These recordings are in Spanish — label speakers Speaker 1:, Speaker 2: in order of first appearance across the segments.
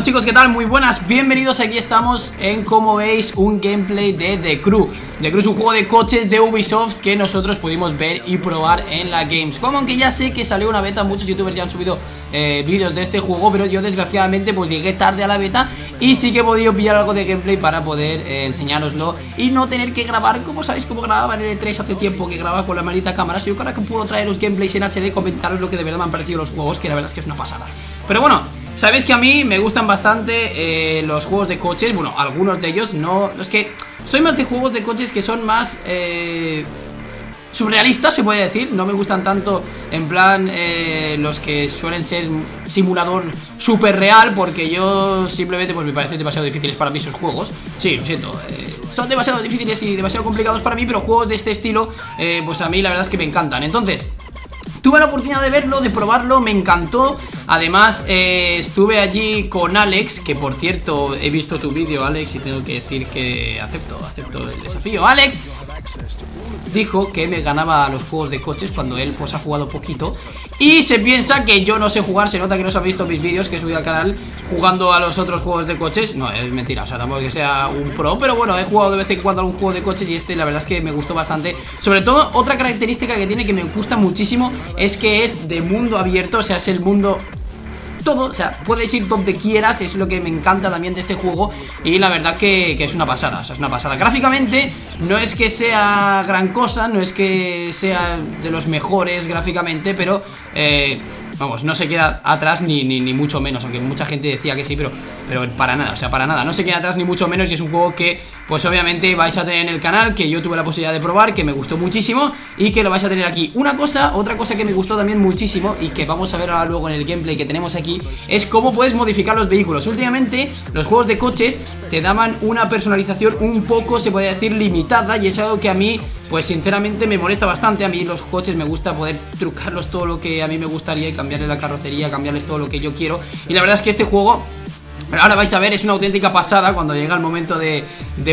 Speaker 1: chicos, ¿qué tal? Muy buenas, bienvenidos, aquí estamos en, como veis, un gameplay de The Crew. The Crew es un juego de coches de Ubisoft que nosotros pudimos ver y probar en la Gamescom Aunque ya sé que salió una beta, muchos youtubers ya han subido eh, vídeos de este juego Pero yo desgraciadamente pues llegué tarde a la beta y sí que he podido pillar algo de gameplay para poder eh, enseñároslo Y no tener que grabar, como sabéis, como grababa en el 3 hace tiempo que grababa con la maldita cámara. Si yo ahora que puedo traer los gameplays en HD, comentaros lo que de verdad me han parecido los juegos Que la verdad es que es una pasada. Pero bueno, Sabéis que a mí me gustan bastante eh, los juegos de coches Bueno, algunos de ellos no... Es que soy más de juegos de coches que son más... Eh, surrealistas, se puede decir. No me gustan tanto, en plan, eh, los que suelen ser simulador super real Porque yo simplemente, pues me parecen demasiado difíciles para mí esos juegos. Sí, lo siento eh, Son demasiado difíciles y demasiado complicados para mí Pero juegos de este estilo, pues a mí la verdad es que me encantan. Entonces... Tuve la oportunidad de verlo, de probarlo, me encantó Además eh, estuve allí con Alex Que por cierto he visto tu vídeo Alex Y tengo que decir que acepto, acepto el desafío. Alex dijo que me ganaba los juegos de coches cuando él pues ha jugado poquito. Y se piensa que yo no sé jugar, se nota que no se ha visto mis vídeos que he subido al canal jugando a los otros juegos de coches, no, es mentira, o sea, tampoco que sea un pro, pero bueno, he jugado de vez en cuando a un juego de coches y este la verdad es que me gustó bastante, sobre todo otra característica que tiene que me gusta muchísimo es que es de mundo abierto, o sea, es el mundo todo, o sea, puedes ir donde quieras, es lo que me encanta también de este juego y la verdad que, es una pasada, o sea, es una pasada. Gráficamente no es que sea gran cosa, no es que sea de los mejores gráficamente, pero... Eh, vamos, no se queda atrás ni, ni, ni, mucho menos Aunque mucha gente decía que sí, pero, pero para nada, o sea, para nada. No se queda atrás ni mucho menos y es un juego que pues obviamente vais a tener en el canal Que yo tuve la posibilidad de probar, que me gustó muchísimo Y que lo vais a tener aquí. Una cosa, otra cosa que me gustó también muchísimo Y que vamos a ver ahora luego en el gameplay que tenemos aquí Es cómo puedes modificar los vehículos. Últimamente los juegos de coches te daban una personalización un poco, se puede decir, limitada Y es algo que a mí pues sinceramente me molesta bastante. A mí los coches me gusta poder trucarlos todo lo que a mí me gustaría y cambiarle la carrocería, cambiarles todo lo que yo quiero. Y la verdad es que este juego ahora vais a ver, es una auténtica pasada cuando llega el momento de,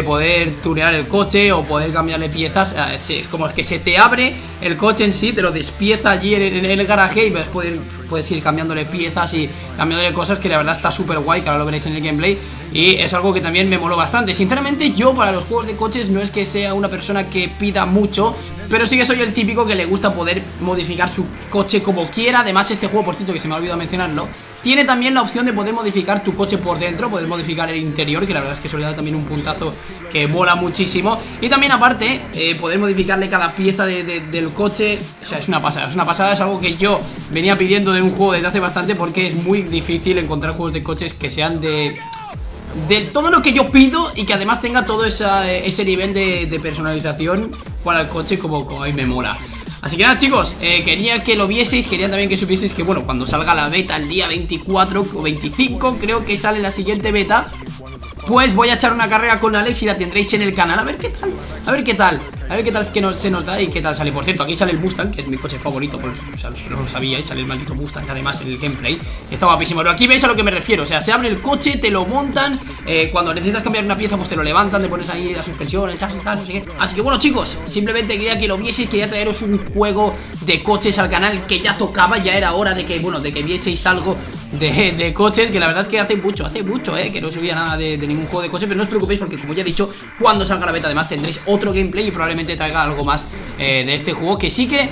Speaker 1: poder tunear el coche o poder cambiarle piezas. Eh, es como que se te abre el coche en sí, te lo despieza allí en, el garaje y puedes, puedes ir cambiándole piezas y cambiándole cosas que la verdad está súper guay, que ahora lo veréis en el gameplay. Y es algo que también me moló bastante. Sinceramente, yo para los juegos de coches no es que sea una persona que pida mucho, pero sí que soy el típico que le gusta poder modificar su coche como quiera. Además, este juego, por cierto, que se me ha olvidado mencionarlo, tiene también la opción de poder modificar tu coche por dentro, poder modificar el interior, que la verdad es que eso le da también un puntazo que mola muchísimo. Y también aparte, eh, poder modificarle cada pieza del coche, o sea, es una pasada, es una pasada, es algo que yo venía pidiendo un juego desde hace bastante porque es muy difícil encontrar juegos de coches que sean de de todo lo que yo pido y que además tenga todo ese nivel de, personalización para el coche como, como a mí me mola. Así que nada chicos, eh, quería que lo vieseis, quería también que supieseis que bueno, cuando salga la beta el día 24 o 25 creo que sale la siguiente beta Pues voy a echar una carrera con Alex y la tendréis en el canal, a ver qué tal, a ver qué tal a ver qué tal es que se nos da y qué tal sale. Por cierto, aquí sale el Mustang, que es mi coche favorito, por o sea, no lo sabíais, sale el maldito Mustang, además en el gameplay. Está guapísimo. Pero aquí veis a lo que me refiero. O sea, se abre el coche, te lo montan. Eh, cuando necesitas cambiar una pieza, pues te lo levantan, te pones ahí la suspensión, el chasis, tal, no sé qué. Así que bueno, chicos, simplemente quería que lo vieseis, quería traeros un juego de coches al canal que ya tocaba, ya era hora de que, bueno, de que vieseis algo de, coches Que la verdad es que hace mucho, hace mucho, eh Que no subía nada de, ningún juego de coches Pero no os preocupéis porque como ya he dicho Cuando salga la beta además tendréis otro gameplay Y probablemente traiga algo más eh, de este juego Que sí que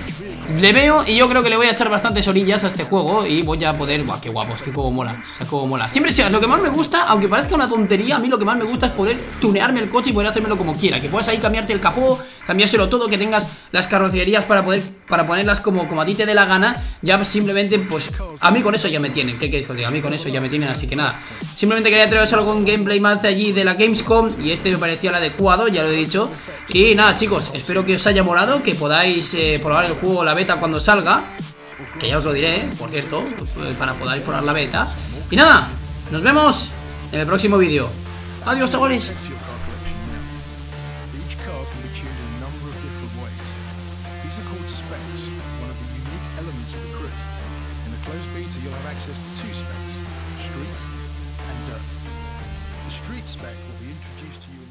Speaker 1: le veo y yo creo que le voy a echar bastantes orillas a este juego Y voy a poder... Buah, qué guapos, qué juego mola O sea, juego mola. Siempre sea, lo que más me gusta, aunque parezca una tontería A mí lo que más me gusta es poder tunearme el coche y poder hacérmelo como quiera Que puedas ahí cambiarte el capó, cambiárselo todo Que tengas las carrocerías para poder... Para ponerlas como, como a ti te dé la gana Ya simplemente, pues... A mí con eso ya me tienen. ¿Qué queréis que A mí con eso ya me tienen, así que nada. Simplemente quería traeros algún gameplay más de allí de la Gamescom Y este me parecía el adecuado, ya lo he dicho. Y nada chicos, espero que os haya molado Que podáis eh, probar el juego, la beta cuando salga Que ya os lo diré, por cierto Para poder probar la beta. Y nada, nos vemos en el próximo vídeo. Adiós chavales closed beta, you'll have access to two specs, street and dirt. The street spec will be introduced to you